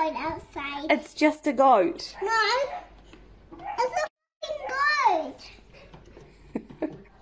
goat outside. It's just a goat. No.